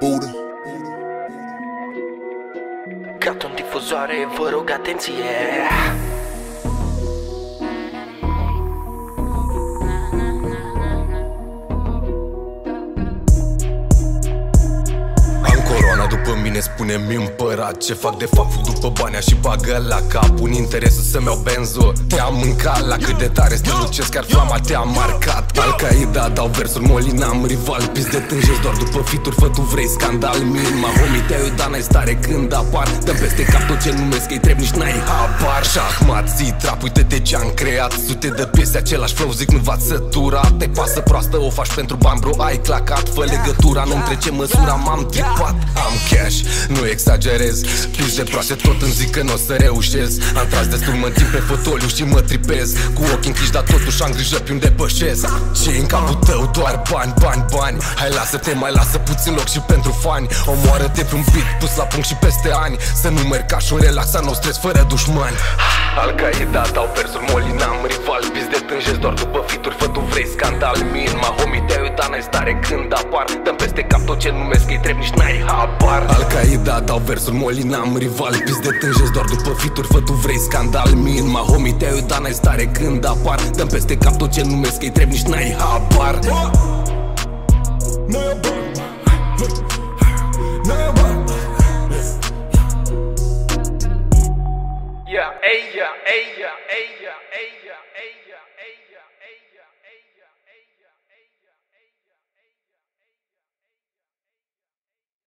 Buddha. Cat un difuzoare, vă rog atenție mine spune-mi împărat. Ce fac de fapt? După banii și bagă la cap. Un interes să-mi iau benzo. Te-am mâncat la cât de tare strălucesc Ar flama te-a marcat. Al-Qaeda dau versuri Molina am rival. Pis de tânjesc doar după fituri Fă tu vrei scandal Minima. Homie te-ai udat n-ai stare când apar. Dă peste cap tot ce numesc Ei trebuie nici n-ai habar Șahmat, zi, trap, uite-te ce-am creat. Sute de piese, același flow, zic nu v-ați săturat. Te pasă proastă, o faci pentru bani, bro, ai clacat. Fă legătura, nu-mi trece măsura, m-am tripat. Am cash, nu exagerez. Piși de proaste tot îmi zic că nu o să reușesc Am tras destul, mă timp pe fotoliu și mă tripez. Cu ochii închiși, dar totuși am grijă pe unde pășesc. Ce în capul tău doar bani, bani, bani. Hai lasă-te, mai lasă puțin loc și pentru fani. Omoară-te pe un beat pus la punct și peste ani. Să nu merg ca și un relaxat, nu stres fără dușmani Al-Qaeda dau versuri, Molina am rival Bis de tânjesc doar după fituri, fă tu vrei scandal Min, ma homie, te-ai uitat, n-ai stare când apar Dăm peste cap tot ce numesc, ei trebuie nici n-ai habar. Al-Qaeda dau versuri, Molina am rival Bis de tânjesc doar după fituri, fă tu vrei scandal Min, ma homie, te-ai uitat, n-ai stare când apar Dăm peste cap tot ce numesc, ei trebuie nici n-ai habar Ella, ella, ella, ella, ella.